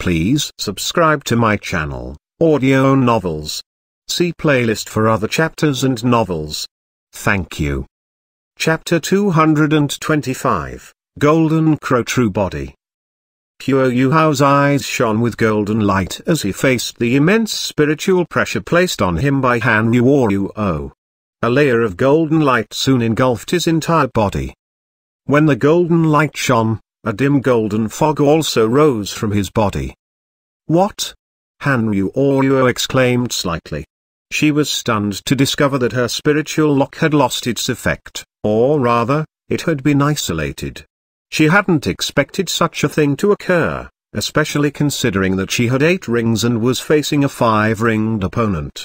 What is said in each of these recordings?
Please subscribe to my channel, Audio Novels. See playlist for other chapters and novels. Thank you. Chapter 225, Golden Crow True Body. Huo Yuhao's eyes shone with golden light as he faced the immense spiritual pressure placed on him by Han Ruoruo. A layer of golden light soon engulfed his entire body. When the golden light shone, a dim golden fog also rose from his body. What? Han Ruoruo exclaimed slightly. She was stunned to discover that her spiritual lock had lost its effect, or rather, it had been isolated. She hadn't expected such a thing to occur, especially considering that she had eight rings and was facing a five-ringed opponent.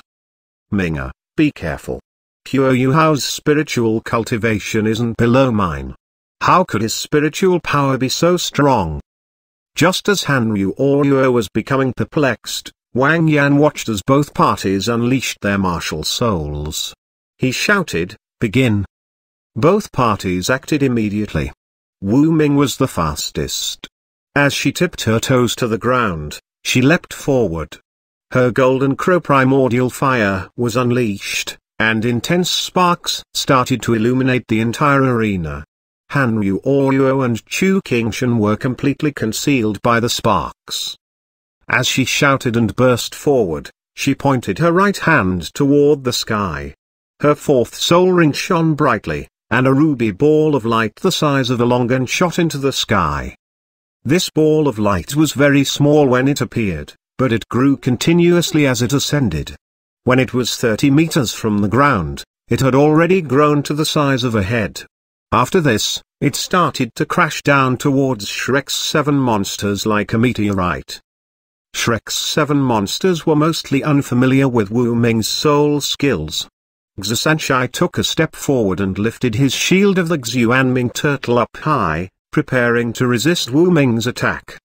Minga, be careful. Huo Yuhao's spiritual cultivation isn't below mine. How could his spiritual power be so strong? Just as Han Ruoruo was becoming perplexed, Wang Yan watched as both parties unleashed their martial souls. He shouted, begin. Both parties acted immediately. Wu Ming was the fastest. As she tipped her toes to the ground, she leapt forward. Her golden crow primordial fire was unleashed, and intense sparks started to illuminate the entire arena. Han Yu Yuo and Chu Qingshan were completely concealed by the sparks. As she shouted and burst forward, she pointed her right hand toward the sky. Her fourth soul ring shone brightly, and a ruby ball of light the size of a long gun shot into the sky. This ball of light was very small when it appeared, but it grew continuously as it ascended. When it was 30 meters from the ground, it had already grown to the size of a head. After this, it started to crash down towards Shrek's seven monsters like a meteorite. Shrek's seven monsters were mostly unfamiliar with Wu Ming's soul skills. Xusanshai took a step forward and lifted his shield of the Xuanming turtle up high, preparing to resist Wu Ming's attack.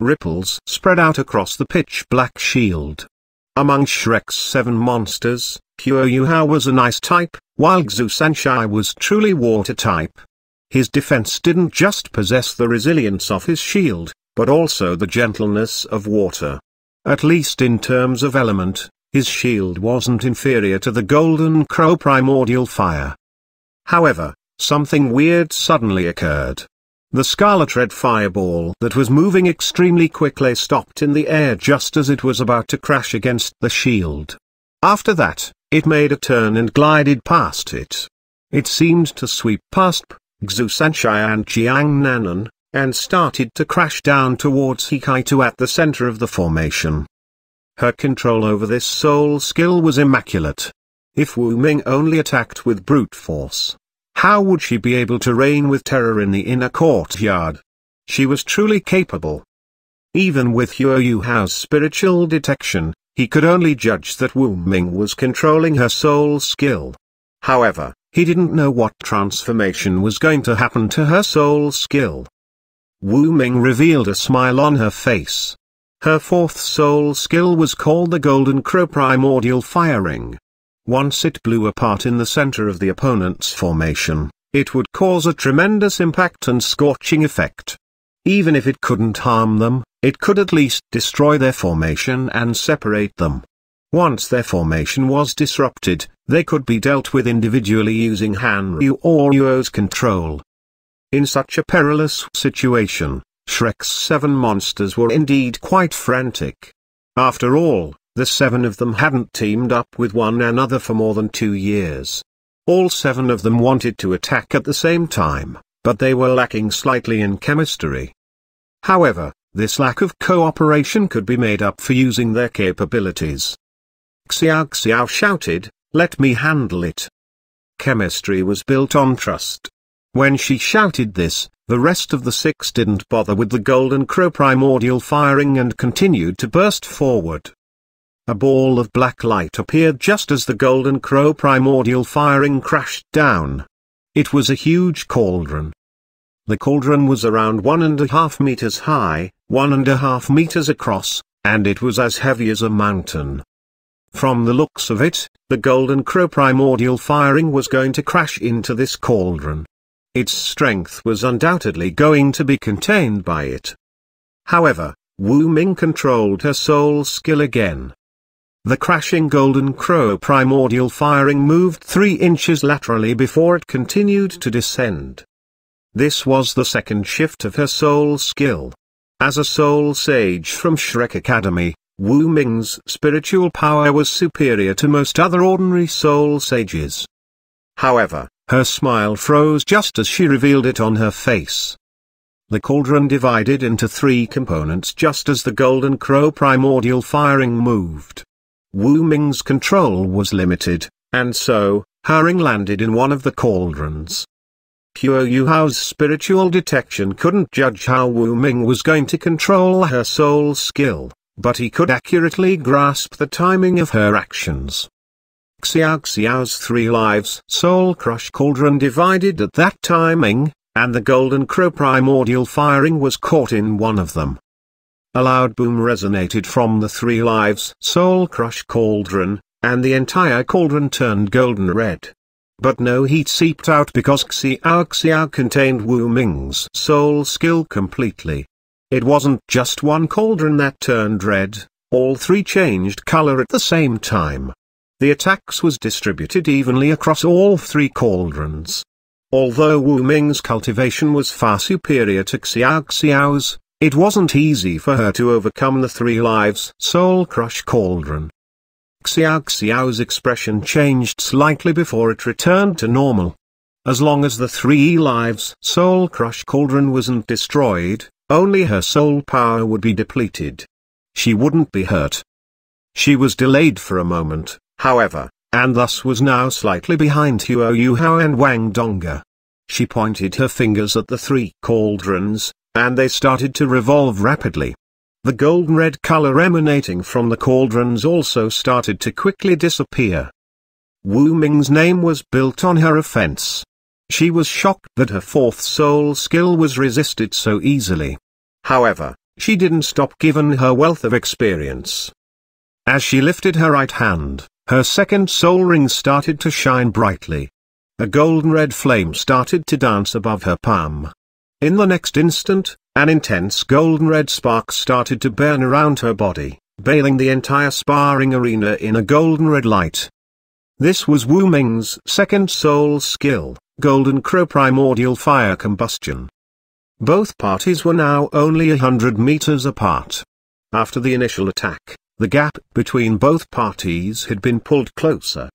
Ripples spread out across the pitch-black shield. Among Shrek's seven monsters, Huo Yuhao was an ice type, while Xusanshai was truly water type. His defense didn't just possess the resilience of his shield, but also the gentleness of water. At least in terms of element, his shield wasn't inferior to the Golden Crow primordial fire. However, something weird suddenly occurred. The scarlet red fireball that was moving extremely quickly stopped in the air just as it was about to crash against the shield. After that, it made a turn and glided past it. It seemed to sweep past Xusanshai and Jiang Nanan, and started to crash down towards He Caitou at the center of the formation. Her control over this soul skill was immaculate. If Wu Ming only attacked with brute force, how would she be able to reign with terror in the inner courtyard? She was truly capable. Even with Huo Yu Hao's spiritual detection, he could only judge that Wu Ming was controlling her soul skill. However, he didn't know what transformation was going to happen to her soul skill. Wu Ming revealed a smile on her face. Her fourth soul skill was called the Golden Crow Primordial Firing. Once it blew apart in the center of the opponent's formation, it would cause a tremendous impact and scorching effect. Even if it couldn't harm them, it could at least destroy their formation and separate them. Once their formation was disrupted, they could be dealt with individually using Han Ruoruo's control. In such a perilous situation, Shrek's seven monsters were indeed quite frantic. After all, the seven of them hadn't teamed up with one another for more than two years. All seven of them wanted to attack at the same time but they were lacking slightly in chemistry. However, this lack of cooperation could be made up for using their capabilities. Xiao Xiao shouted, let me handle it. Chemistry was built on trust. When she shouted this, the rest of the six didn't bother with the golden crow primordial firing and continued to burst forward. A ball of black light appeared just as the golden crow primordial firing crashed down. It was a huge cauldron. The cauldron was around one and a half meters high, one and a half meters across, and it was as heavy as a mountain. From the looks of it, the Golden Crow primordial firing was going to crash into this cauldron. Its strength was undoubtedly going to be contained by it. However, Wu Ming controlled her soul skill again. The crashing golden crow primordial firing moved three inches laterally before it continued to descend. This was the second shift of her soul skill. As a soul sage from Shrek Academy, Wu Ming's spiritual power was superior to most other ordinary soul sages. However, her smile froze just as she revealed it on her face. The cauldron divided into three components just as the golden crow primordial firing moved. Wu Ming's control was limited, and so, her ring landed in one of the cauldrons. Huo Yuhao's spiritual detection couldn't judge how Wu Ming was going to control her soul skill, but he could accurately grasp the timing of her actions. Xiao Xiao's three lives soul crush cauldron divided at that timing, and the golden crow primordial firing was caught in one of them. A loud boom resonated from the three lives soul crush cauldron, and the entire cauldron turned golden red. But no heat seeped out because Xiao Xiao contained Wu Ming's soul skill completely. It wasn't just one cauldron that turned red, all three changed color at the same time. The attacks was distributed evenly across all three cauldrons. Although Wu Ming's cultivation was far superior to Xiao Xiao's, it wasn't easy for her to overcome the three lives Soul Crush Cauldron. Xiao Xiao's expression changed slightly before it returned to normal. As long as the three lives Soul Crush Cauldron wasn't destroyed, only her soul power would be depleted. She wouldn't be hurt. She was delayed for a moment, however, and thus was now slightly behind Huo Yuhao and Wang Dong'er. She pointed her fingers at the three cauldrons, and they started to revolve rapidly. The golden red color emanating from the cauldrons also started to quickly disappear. Wu Ming's name was built on her offense. She was shocked that her fourth soul skill was resisted so easily. However, she didn't stop given her wealth of experience. As she lifted her right hand, her second soul ring started to shine brightly. A golden red flame started to dance above her palm. In the next instant, an intense golden red spark started to burn around her body, bathing the entire sparring arena in a golden red light. This was Wu Ming's second soul skill, Golden Crow Primordial Fire Combustion. Both parties were now only a hundred meters apart. After the initial attack, the gap between both parties had been pulled closer.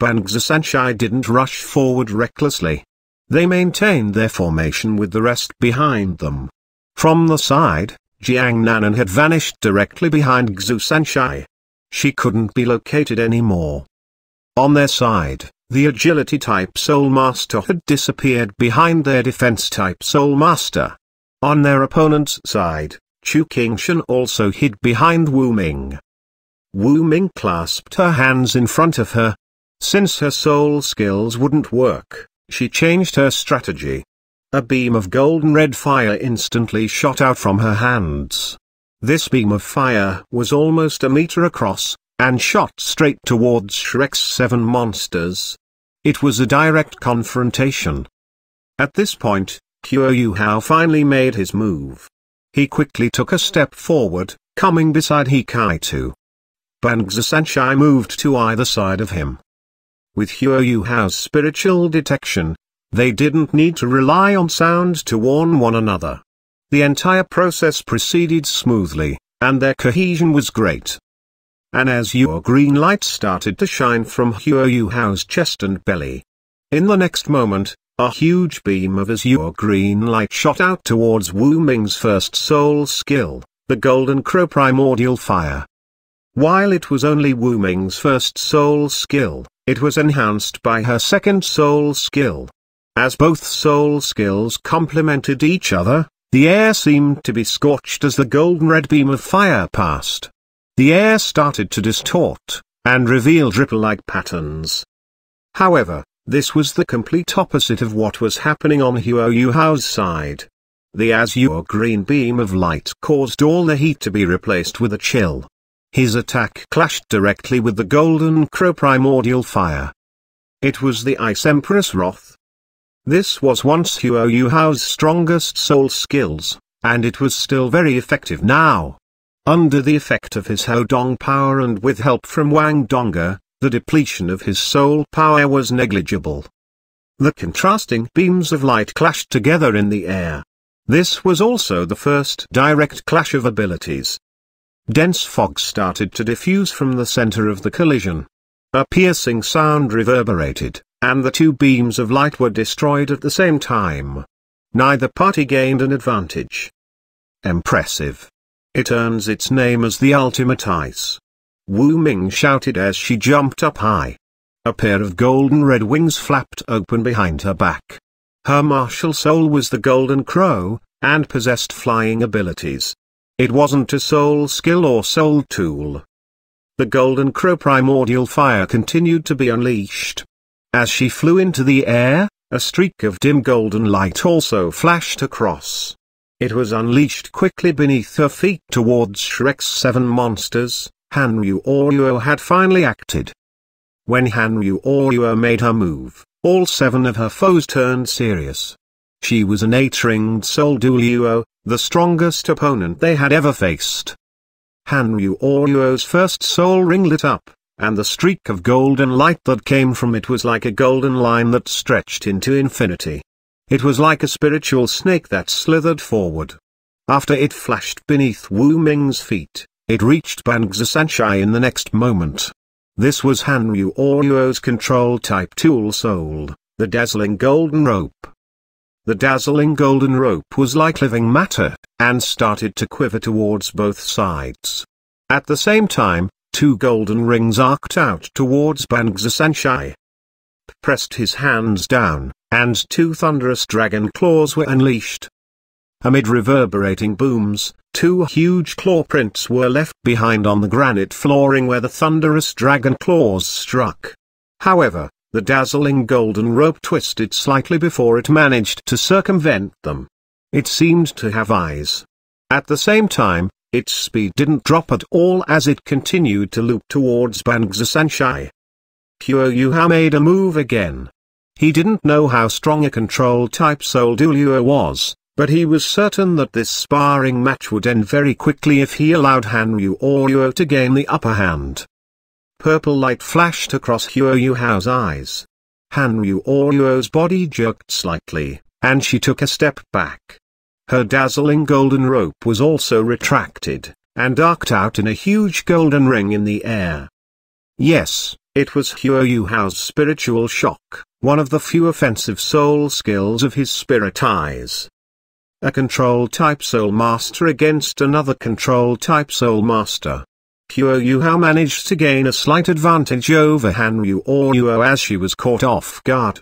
Bangzi Sanshai didn't rush forward recklessly. They maintained their formation with the rest behind them. From the side, Jiang Nanan had vanished directly behind Xu Sanshai. She couldn't be located anymore. On their side, the agility type Soul Master had disappeared behind their defense type Soul Master. On their opponent's side, Chu Qingshan also hid behind Wu Ming. Wu Ming clasped her hands in front of her. Since her soul skills wouldn't work, she changed her strategy. A beam of golden red fire instantly shot out from her hands. This beam of fire was almost a meter across, and shot straight towards Shrek's seven monsters. It was a direct confrontation. At this point, Huo Yuhao finally made his move. He quickly took a step forward, coming beside He Caitou. Bangzi Sanshai moved to either side of him. With Huo Yuhao's spiritual detection, they didn't need to rely on sound to warn one another. The entire process proceeded smoothly, and their cohesion was great. An azure green light started to shine from Huo Yuhao's chest and belly. In the next moment, a huge beam of azure green light shot out towards Wu Ming's first soul skill, the Golden Crow Primordial Fire. While it was only Wu Ming's first soul skill, it was enhanced by her second soul skill. As both soul skills complemented each other, the air seemed to be scorched as the golden red beam of fire passed. The air started to distort, and reveal ripple-like patterns. However, this was the complete opposite of what was happening on Huo Yuhao's side. The azure green beam of light caused all the heat to be replaced with a chill. His attack clashed directly with the golden crow primordial fire. It was the Ice Empress Wrath. This was once Huo Yuhao's strongest soul skills, and it was still very effective now. Under the effect of his Haodong power and with help from Wang Dong'er, the depletion of his soul power was negligible. The contrasting beams of light clashed together in the air. This was also the first direct clash of abilities. Dense fog started to diffuse from the center of the collision. A piercing sound reverberated, and the two beams of light were destroyed at the same time. Neither party gained an advantage. Impressive. It earns its name as the ultimate ice. Wu Ming shouted as she jumped up high. A pair of golden red wings flapped open behind her back. Her martial soul was the golden crow, and possessed flying abilities. It wasn't a soul skill or soul tool. The golden crow primordial fire continued to be unleashed. As she flew into the air, a streak of dim golden light also flashed across. It was unleashed quickly beneath her feet towards Shrek's seven monsters, Han Ruoruo had finally acted. When Han Ruoruo made her move, all seven of her foes turned serious. She was an eight-ringed Soul Duo, the strongest opponent they had ever faced. Han Hanryu Oruo's first soul ring lit up, and the streak of golden light that came from it was like a golden line that stretched into infinity. It was like a spiritual snake that slithered forward. After it flashed beneath Wu Ming's feet, it reached Bangzi Sanshai in the next moment. This was Han Hanryu Oruo's control-type tool soul, the dazzling golden rope. The dazzling golden rope was like living matter, and started to quiver towards both sides. At the same time, two golden rings arced out towards Bangzi Sanshai. Pressed his hands down, and two thunderous dragon claws were unleashed. Amid reverberating booms, two huge claw prints were left behind on the granite flooring where the thunderous dragon claws struck. However, the dazzling golden rope twisted slightly before it managed to circumvent them. It seemed to have eyes. At the same time, its speed didn't drop at all as it continued to loop towards Bangzi Sanshai. Huo Yuhao made a move again, he didn't know how strong a control-type Soul Duo was, but he was certain that this sparring match would end very quickly if he allowed Han Ruoruo to gain the upper hand. Purple light flashed across Huo Yuhao's eyes. Han Hanryu Oruo's body jerked slightly, and she took a step back. Her dazzling golden rope was also retracted, and arced out in a huge golden ring in the air. Yes, it was Huo Yuhao's spiritual shock one of the few offensive soul skills of his spirit eyes. A control-type soul master against another control-type soul master. Huo Yuhao managed to gain a slight advantage over Han Yu or Oruo oh as she was caught off guard.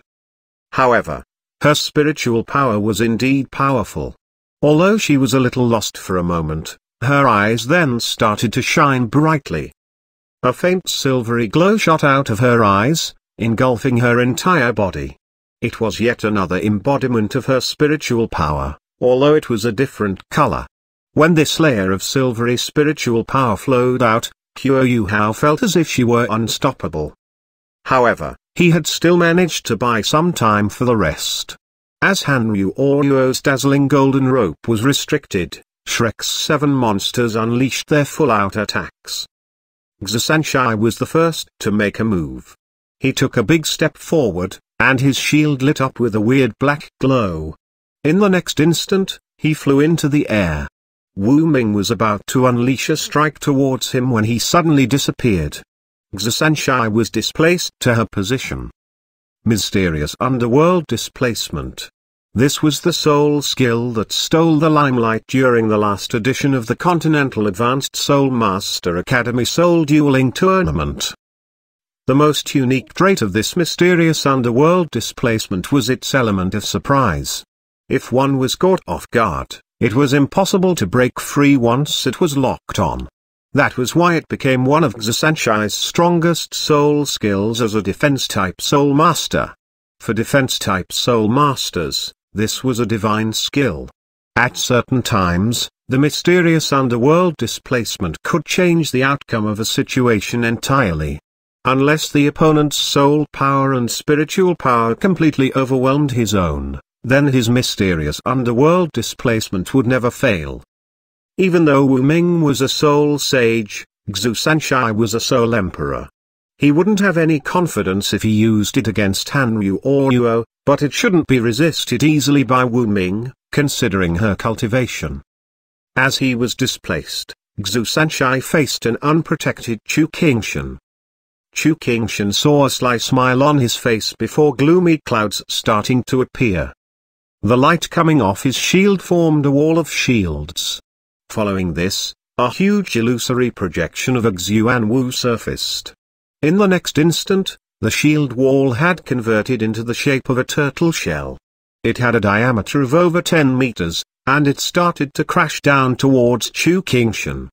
However, her spiritual power was indeed powerful. Although she was a little lost for a moment, her eyes then started to shine brightly. A faint silvery glow shot out of her eyes, engulfing her entire body. It was yet another embodiment of her spiritual power, although it was a different color. When this layer of silvery spiritual power flowed out, Huo Yuhao felt as if she were unstoppable. However, he had still managed to buy some time for the rest. As Han Hanryu Oruo's dazzling golden rope was restricted, Shrek's seven monsters unleashed their full-out attacks. Xasanshai was the first to make a move. He took a big step forward, and his shield lit up with a weird black glow. In the next instant, he flew into the air. Wu Ming was about to unleash a strike towards him when he suddenly disappeared. Xasanshai was displaced to her position. Mysterious Underworld Displacement This was the sole skill that stole the limelight during the last edition of the Continental Advanced Soul Master Academy Soul Dueling Tournament. The most unique trait of this mysterious underworld displacement was its element of surprise. If one was caught off guard, it was impossible to break free once it was locked on. That was why it became one of Xasanshai's strongest soul skills as a defense-type soul master. For defense-type soul masters, this was a divine skill. At certain times, the mysterious underworld displacement could change the outcome of a situation entirely. Unless the opponent's soul power and spiritual power completely overwhelmed his own, then his mysterious underworld displacement would never fail. Even though Wu Ming was a soul sage, Xu Sanshai was a soul emperor. He wouldn't have any confidence if he used it against Han Ruoruo, but it shouldn't be resisted easily by Wu Ming, considering her cultivation. As he was displaced, Xu Sanshai faced an unprotected Chu Qingshan. Chu Qingshan saw a sly smile on his face before gloomy clouds starting to appear. The light coming off his shield formed a wall of shields. Following this, a huge illusory projection of a Xuan Wu surfaced. In the next instant, the shield wall had converted into the shape of a turtle shell. It had a diameter of over 10 meters, and it started to crash down towards Chu Qingshan.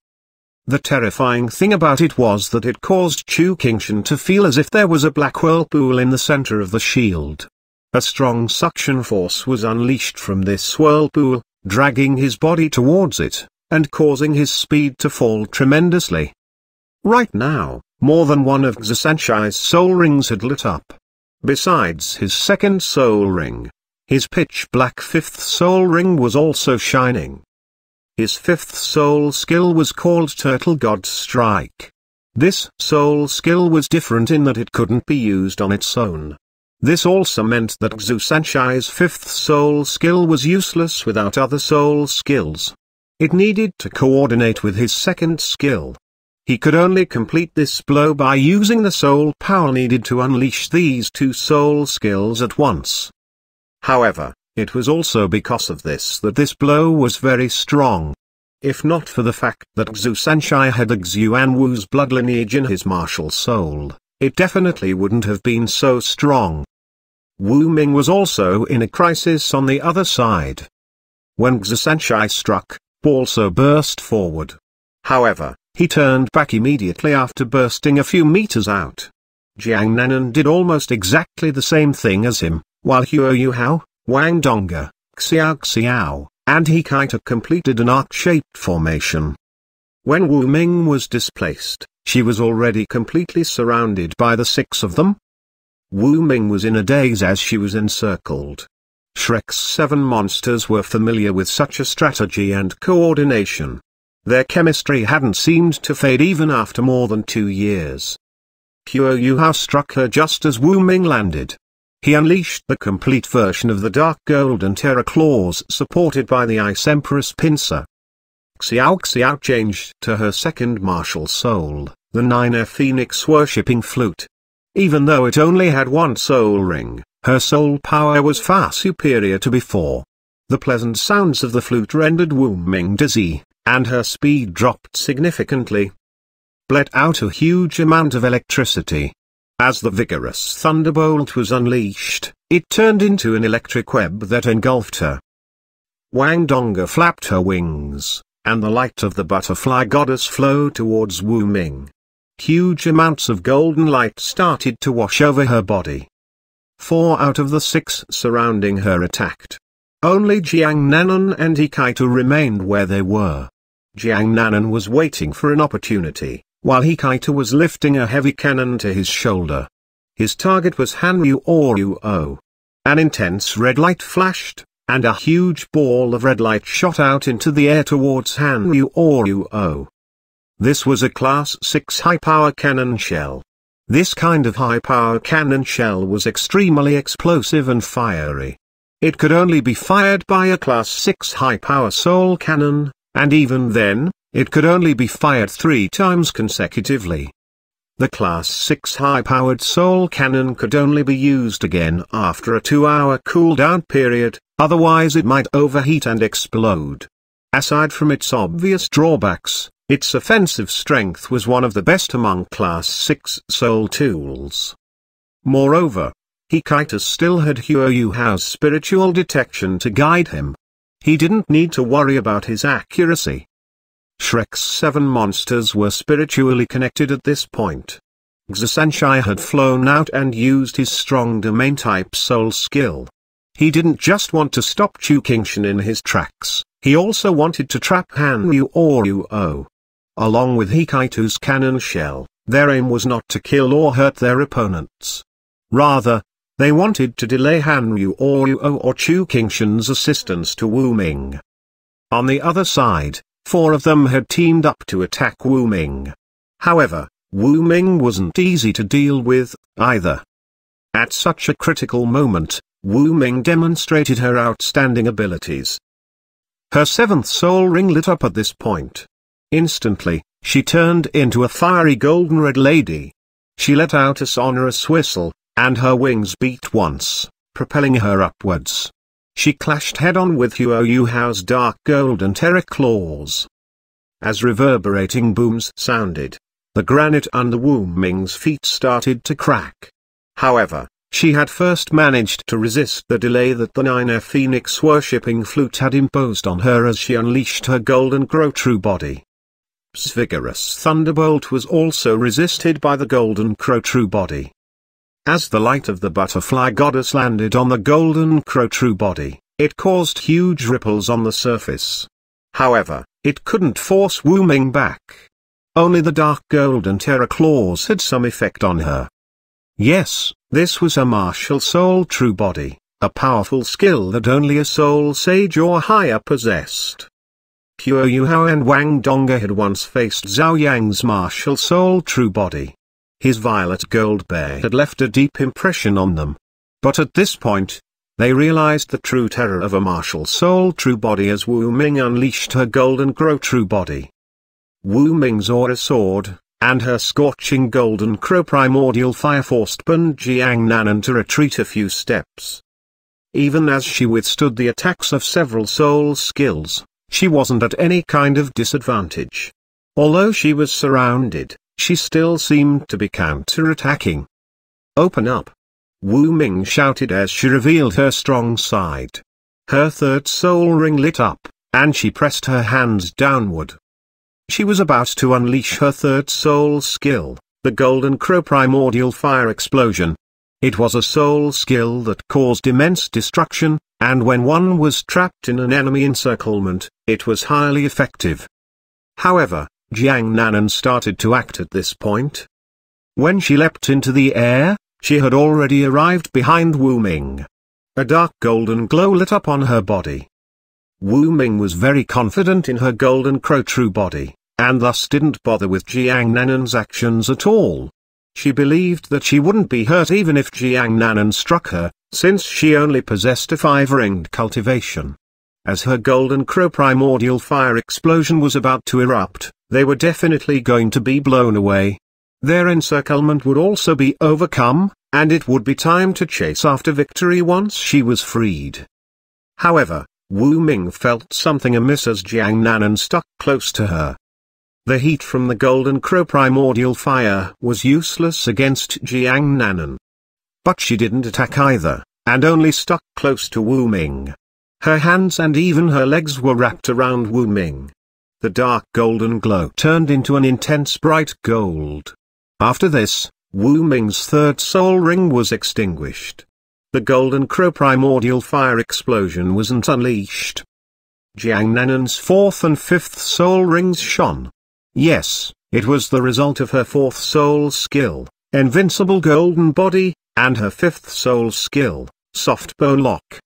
The terrifying thing about it was that it caused Chu Qingshan to feel as if there was a black whirlpool in the center of the shield. A strong suction force was unleashed from this whirlpool, dragging his body towards it, and causing his speed to fall tremendously. Right now, more than one of Xusanshai's soul rings had lit up. Besides his second soul ring, his pitch-black fifth soul ring was also shining. His fifth soul skill was called Turtle God Strike. This soul skill was different in that it couldn't be used on its own. This also meant that Xu Xusanshai's fifth soul skill was useless without other soul skills. It needed to coordinate with his second skill. He could only complete this blow by using the soul power needed to unleash these two soul skills at once. However, it was also because of this that this blow was very strong. If not for the fact that Xu Sanshai had a Xuan Wu's blood lineage in his martial soul, it definitely wouldn't have been so strong. Wu Ming was also in a crisis on the other side. When Xu Sanshai struck, also burst forward. However, he turned back immediately after bursting a few meters out. Jiang Nanan did almost exactly the same thing as him, while Huo Yuhao, Wang Dong'er, Xiao Xiao, and He Caitou completed an arc-shaped formation. When Wu Ming was displaced, she was already completely surrounded by the six of them. Wu Ming was in a daze as she was encircled. Shrek's seven monsters were familiar with such a strategy and coordination. Their chemistry hadn't seemed to fade even after more than two years. Huo Yuhao struck her just as Wu Ming landed. He unleashed the complete version of the Dark Golden Terror Claws supported by the Ice Empress Pincer. Xiao Xiao changed to her second martial soul, the Niner Phoenix worshipping flute. Even though it only had one soul ring, her soul power was far superior to before. The pleasant sounds of the flute rendered Wu Ming dizzy, and her speed dropped significantly. Bled out a huge amount of electricity. As the vigorous thunderbolt was unleashed, it turned into an electric web that engulfed her. Wang Dong'er flapped her wings, and the light of the butterfly goddess flowed towards Wu Ming. Huge amounts of golden light started to wash over her body. Four out of the six surrounding her attacked. Only Jiang Nanan and He Caitou remained where they were. Jiang Nanan was waiting for an opportunity, while He Caitou was lifting a heavy cannon to his shoulder. His target was Han Ruoruo. Oh. An intense red light flashed, and a huge ball of red light shot out into the air towards Han Ruoruo. Oh. This was a Class 6 high-power cannon shell. This kind of high-power cannon shell was extremely explosive and fiery. It could only be fired by a Class 6 high-power soul cannon, and even then, it could only be fired three times consecutively. The Class 6 high-powered Soul Cannon could only be used again after a two-hour cooldown period, otherwise it might overheat and explode. Aside from its obvious drawbacks, its offensive strength was one of the best among Class 6 Soul tools. Moreover, He Caitou still had Huo Yuhao's spiritual detection to guide him, he didn't need to worry about his accuracy. Shrek's seven monsters were spiritually connected at this point. Xusanshai had flown out and used his strong domain-type soul skill. He didn't just want to stop Chu Qingshan in his tracks, he also wanted to trap Han Ruoruo. Oh. Along with He Caitou's cannon shell, their aim was not to kill or hurt their opponents. Rather, They wanted to delay Han Yu or Yu O or Chu Qingshan's assistance to Wu Ming. On the other side, four of them had teamed up to attack Wu Ming. However, Wu Ming wasn't easy to deal with, either. At such a critical moment, Wu Ming demonstrated her outstanding abilities. Her seventh soul ring lit up at this point. Instantly, she turned into a fiery golden red lady. She let out a sonorous whistle, and her wings beat once, propelling her upwards. She clashed head-on with Huo Yu Hao's dark golden terror claws. As reverberating booms sounded, the granite under Wu Ming's feet started to crack. However, she had first managed to resist the delay that the Niner Phoenix worshipping flute had imposed on her as she unleashed her golden crow true body. P's vigorous thunderbolt was also resisted by the golden crow true body. As the light of the butterfly goddess landed on the golden crow true body, it caused huge ripples on the surface. However, it couldn't force Wu Ming back. Only the dark golden terror claws had some effect on her. Yes, this was a martial soul true body, a powerful skill that only a soul sage or higher possessed. Huo Yuhao and Wang Dong'er had once faced Zhao Yang's martial soul true body. His violet gold bear had left a deep impression on them. But at this point, they realized the true terror of a martial soul true body as Wu Ming unleashed her golden crow true body. Wu Ming's aura sword, and her scorching golden crow primordial fire forced Ban Jiang Nanan to retreat a few steps. Even as she withstood the attacks of several soul skills, she wasn't at any kind of disadvantage. Although she was surrounded, she still seemed to be counter-attacking. Open up! Wu Ming shouted as she revealed her strong side. Her third soul ring lit up, and she pressed her hands downward. She was about to unleash her third soul skill, the Golden Crow Primordial Fire Explosion. It was a soul skill that caused immense destruction, and when one was trapped in an enemy encirclement, it was highly effective. However, Jiang Nanan started to act at this point. When she leapt into the air, she had already arrived behind Wu Ming. A dark golden glow lit up on her body. Wu Ming was very confident in her golden crow true body, and thus didn't bother with Jiang Nanan's actions at all. She believed that she wouldn't be hurt even if Jiang Nanan struck her, since she only possessed a five-ringed cultivation. As her golden crow primordial fire explosion was about to erupt, they were definitely going to be blown away. Their encirclement would also be overcome, and it would be time to chase after victory once she was freed. However, Wu Ming felt something amiss as Jiang Nanan stuck close to her. The heat from the golden crow primordial fire was useless against Jiang Nanan. But she didn't attack either, and only stuck close to Wu Ming. Her hands and even her legs were wrapped around Wu Ming. The dark golden glow turned into an intense bright gold. After this, Wu Ming's third soul ring was extinguished. The Golden Crow primordial fire explosion wasn't unleashed. Jiang Nanan's fourth and fifth soul rings shone. Yes, it was the result of her fourth soul skill, Invincible Golden Body, and her fifth soul skill, Soft Bone Lock.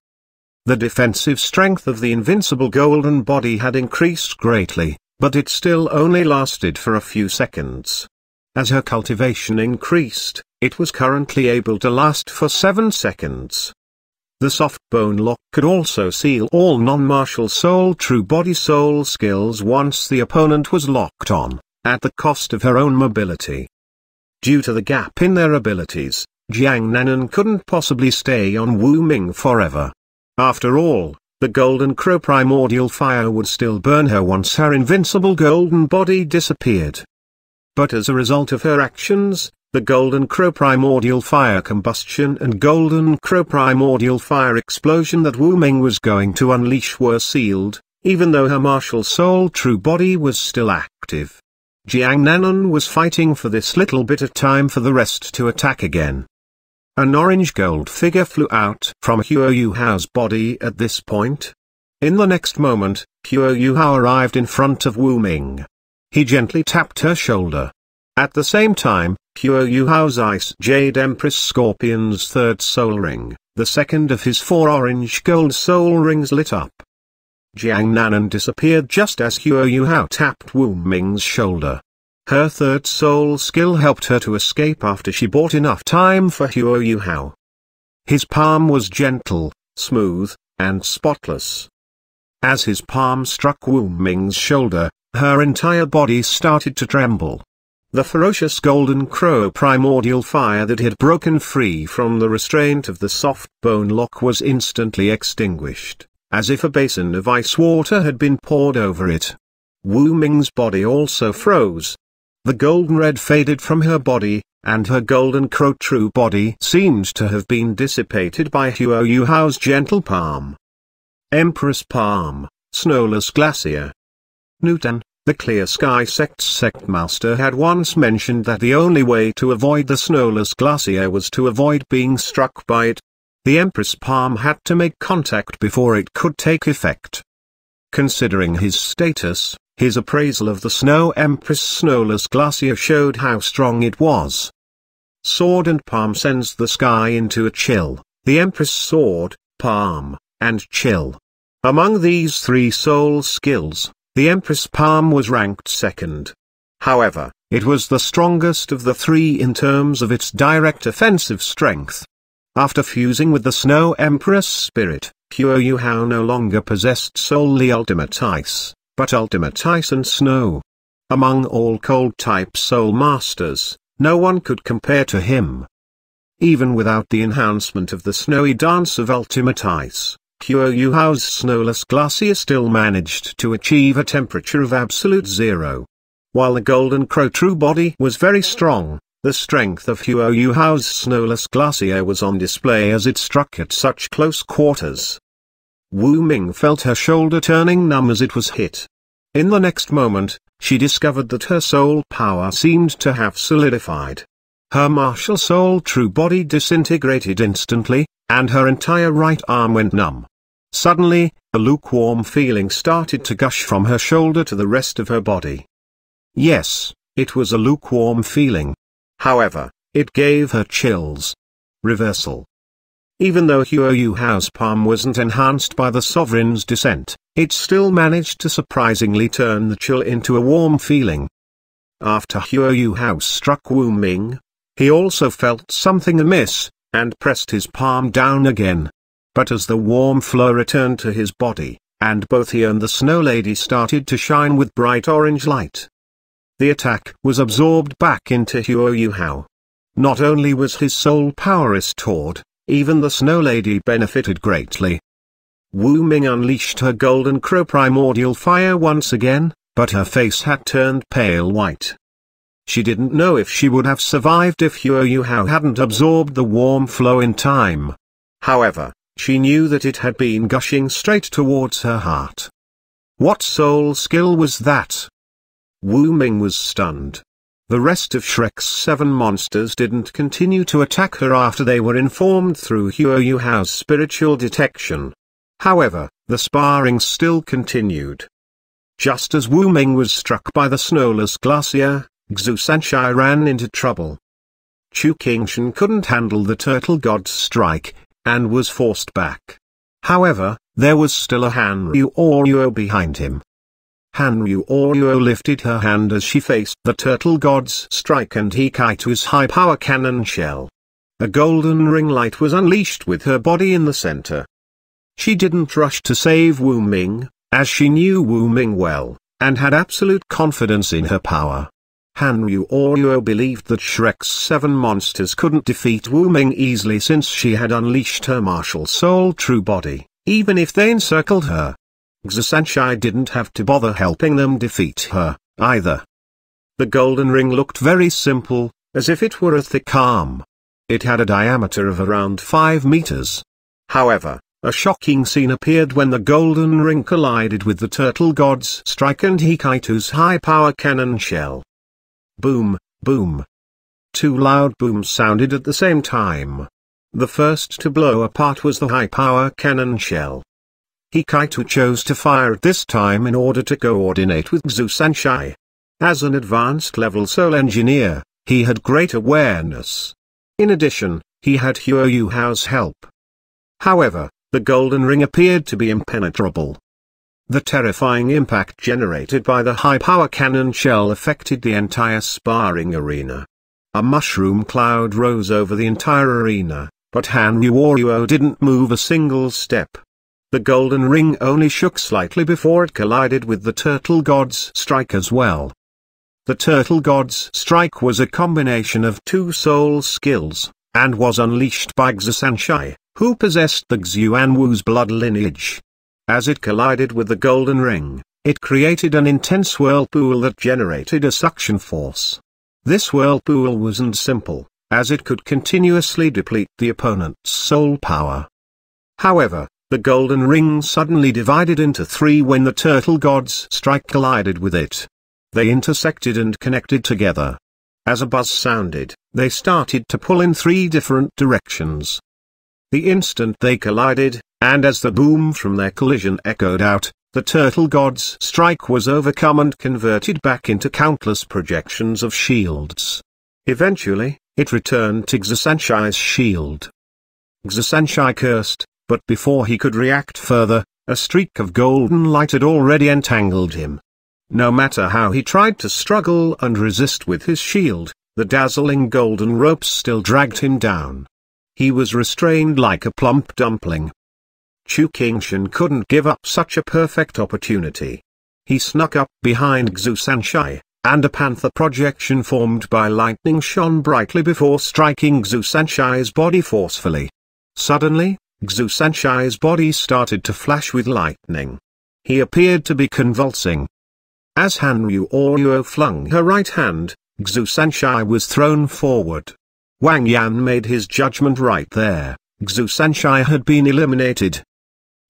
The defensive strength of the Invincible Golden Body had increased greatly, but it still only lasted for a few seconds. As her cultivation increased, it was currently able to last for 7 seconds. The soft bone lock could also seal all non-martial soul true body soul skills once the opponent was locked on, at the cost of her own mobility. Due to the gap in their abilities, Jiang Nanan couldn't possibly stay on Wu Ming forever. After all, the golden crow primordial fire would still burn her once her invincible golden body disappeared. But as a result of her actions, the Golden Crow Primordial Fire Combustion and Golden Crow Primordial Fire Explosion that Wu Ming was going to unleash were sealed, even though her martial soul true body was still active. Jiang Nanan was fighting for this little bit of time for the rest to attack again. An orange gold figure flew out from Huo Yuhao's body at this point. In the next moment, Huo Yuhao arrived in front of Wu Ming. He gently tapped her shoulder. At the same time, Huo Hao's Ice Jade Empress Scorpion's third soul ring, the second of his four orange gold soul rings lit up. Jiang Nanan disappeared just as Huo Hao tapped Wu Ming's shoulder. Her third soul skill helped her to escape after she bought enough time for Huo Hao. His palm was gentle, smooth, and spotless. As his palm struck Wu Ming's shoulder, her entire body started to tremble. The ferocious golden crow primordial fire that had broken free from the restraint of the soft bone lock was instantly extinguished, as if a basin of ice water had been poured over it. Wu Ming's body also froze, the golden red faded from her body, and her golden crow true body seemed to have been dissipated by Huo Yu Hao's gentle palm. Empress Palm, Snowless Glacier. Newton, the Clear Sky Sect's sect master had once mentioned that the only way to avoid the Snowless Glacier was to avoid being struck by it. The Empress Palm had to make contact before it could take effect. Considering his status, his appraisal of the Snow Empress Snowless Glacier showed how strong it was. Sword and palm sends the sky into a chill, the Empress sword, palm, and chill. Among these three soul skills, the Empress palm was ranked second. However, it was the strongest of the three in terms of its direct offensive strength. After fusing with the Snow Empress spirit, Huo Yu Hao no longer possessed solely ultimate ice but ultimate ice and snow. Among all cold-type soul masters, no one could compare to him. Even without the enhancement of the snowy dance of ultimate ice, Yu Hao's snowless glacier still managed to achieve a temperature of absolute zero. While the Golden Crow true body was very strong, the strength of Huo Yu Hao's snowless glacier was on display as it struck at such close quarters. Wu Ming felt her shoulder turning numb as it was hit. In the next moment, she discovered that her soul power seemed to have solidified. Her martial soul true body disintegrated instantly, and her entire right arm went numb. Suddenly, a lukewarm feeling started to gush from her shoulder to the rest of her body. Yes, it was a lukewarm feeling. However, it gave her chills. Reversal. Even though Huo Yu Hao's palm wasn't enhanced by the sovereign's descent, it still managed to surprisingly turn the chill into a warm feeling. After Huo Yu Hao struck Wu Ming, he also felt something amiss, and pressed his palm down again. But as the warm flow returned to his body, and both he and the Snow Lady started to shine with bright orange light, the attack was absorbed back into Huo Yu Hao. Not only was his soul power restored, even the Snow Lady benefited greatly. Wu Ming unleashed her golden crow primordial fire once again, but her face had turned pale white. She didn't know if she would have survived if Huo Yu Hao hadn't absorbed the warm flow in time. However, she knew that it had been gushing straight towards her heart. What soul skill was that? Wu Ming was stunned. The rest of Shrek's seven monsters didn't continue to attack her after they were informed through Huo Yu Hao's spiritual detection. However, the sparring still continued. Just as Wu Ming was struck by the snowless glacier, Xu Sanshai ran into trouble. Chu Qingshan couldn't handle the turtle god's strike, and was forced back. However, there was still a Han Ruoruo behind him. Han Ruoruo lifted her hand as she faced the turtle god's strike and He Caitou's high-power cannon shell. A golden ring light was unleashed with her body in the center. She didn't rush to save Wu Ming, as she knew Wu Ming well, and had absolute confidence in her power. Han Ruoruo believed that Shrek's seven monsters couldn't defeat Wu Ming easily since she had unleashed her martial soul true body, even if they encircled her. Xusanshai didn't have to bother helping them defeat her, either. The golden ring looked very simple, as if it were a thick arm. It had a diameter of around 5 meters. However, a shocking scene appeared when the golden ring collided with the turtle god's strike and He Caitou's high-power cannon shell. Boom, boom. Two loud booms sounded at the same time. The first to blow apart was the high-power cannon shell. He Caitou chose to fire at this time in order to coordinate with Xu Sanshai. As an advanced level soul engineer, he had great awareness. In addition, he had Huo Yu Hao's help. However, the golden ring appeared to be impenetrable. The terrifying impact generated by the high-power cannon shell affected the entire sparring arena. A mushroom cloud rose over the entire arena, but Han Ruoruo didn't move a single step. The golden ring only shook slightly before it collided with the turtle god's strike as well. The turtle god's strike was a combination of two soul skills, and was unleashed by Xu Sanshi, who possessed the Xuanwu's blood lineage. As it collided with the golden ring, it created an intense whirlpool that generated a suction force. This whirlpool wasn't simple, as it could continuously deplete the opponent's soul power. However, the golden ring suddenly divided into three when the turtle god's strike collided with it. They intersected and connected together. As a buzz sounded, they started to pull in three different directions. The instant they collided, and as the boom from their collision echoed out, the turtle god's strike was overcome and converted back into countless projections of shields. Eventually, it returned to Xu Sanshi's shield. Xu Sanshi cursed, but before he could react further, a streak of golden light had already entangled him. No matter how he tried to struggle and resist with his shield, the dazzling golden ropes still dragged him down. He was restrained like a plump dumpling. Chu Qingshan couldn't give up such a perfect opportunity. He snuck up behind Xu Sanshi, and a panther projection formed by lightning shone brightly before striking Xu Sanshi's body forcefully. Suddenly, Xu Sanshi's body started to flash with lightning. He appeared to be convulsing, as Han Ruoruo flung her right hand, Xu Xusanshai was thrown forward. Wang Yan made his judgment right there, Xu Xusanshai had been eliminated.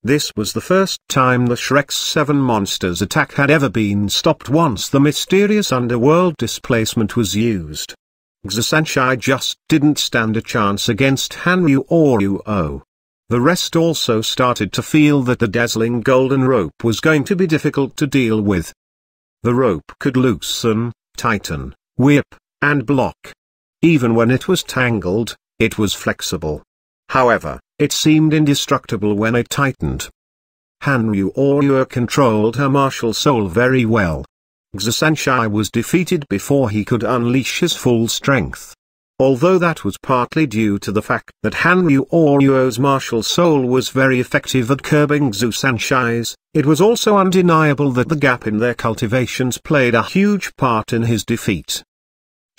This was the first time the Shrek's seven monsters attack had ever been stopped once the mysterious underworld displacement was used. Xu Xusanshai just didn't stand a chance against Han Ruoruo. The rest also started to feel that the dazzling golden rope was going to be difficult to deal with. The rope could loosen, tighten, whip, and block. Even when it was tangled, it was flexible. However, it seemed indestructible when it tightened. Han Ruoruo controlled her martial soul very well. Xu Sanshi was defeated before he could unleash his full strength. Although that was partly due to the fact that Han Ruoruo's martial soul was very effective at curbing Xu Sanshi's, it was also undeniable that the gap in their cultivations played a huge part in his defeat.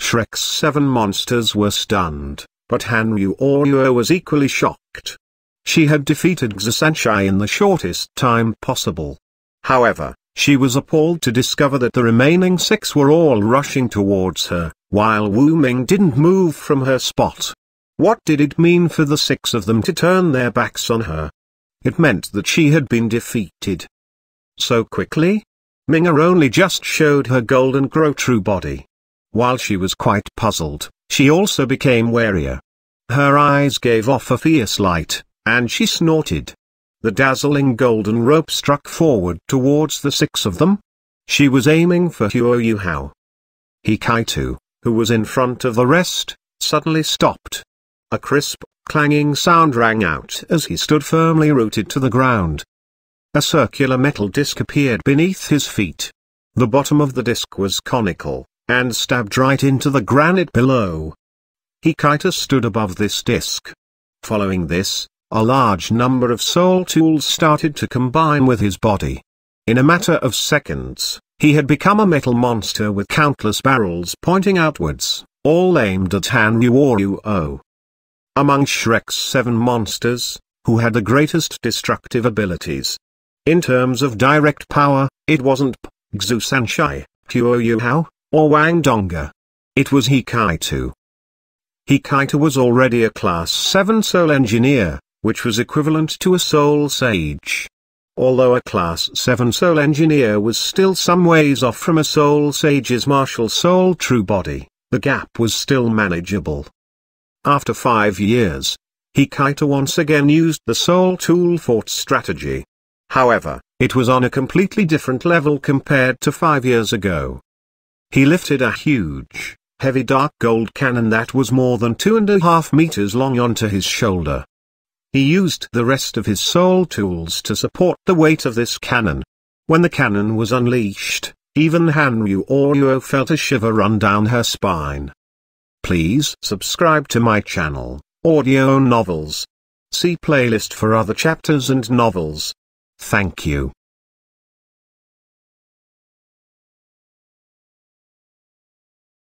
Shrek's seven monsters were stunned, but Han Ruoruo was equally shocked. She had defeated Xu Sanshi in the shortest time possible. However, she was appalled to discover that the remaining six were all rushing towards her, while Wu Ming didn't move from her spot. What did it mean for the six of them to turn their backs on her? It meant that she had been defeated. So quickly? Minga only just showed her golden grow true body. While she was quite puzzled, she also became warier. Her eyes gave off a fierce light, and she snorted. The dazzling golden rope struck forward towards the six of them. She was aiming for Huo Yu Hao. He Caitou, who was in front of the rest, suddenly stopped. A crisp, clanging sound rang out as he stood firmly rooted to the ground. A circular metal disc appeared beneath his feet. The bottom of the disc was conical, and stabbed right into the granite below. He Caitou stood above this disc. Following this, a large number of soul tools started to combine with his body. In a matter of seconds, he had become a metal monster with countless barrels pointing outwards, all aimed at Han Ruoruo. Among Shrek's seven monsters, who had the greatest destructive abilities? In terms of direct power, it wasn't P, Xu Sanshi, Huo Yuhao, or Wang Dong'er. It was He Caitou. Hikaitu was already a Class 7 Soul Engineer, which was equivalent to a Soul Sage. Although a Class 7 Soul Engineer was still some ways off from a Soul Sage's martial soul true body, the gap was still manageable. After five years, He Caitou once again used the Soul Tool Fort strategy. However, it was on a completely different level compared to five years ago. He lifted a huge, heavy dark gold cannon that was more than two and a half meters long onto his shoulder. He used the rest of his soul tools to support the weight of this cannon. When the cannon was unleashed, even Han Ruoruo felt a shiver run down her spine. Please subscribe to my channel, Audio Novels. See playlist for other chapters and novels. Thank you.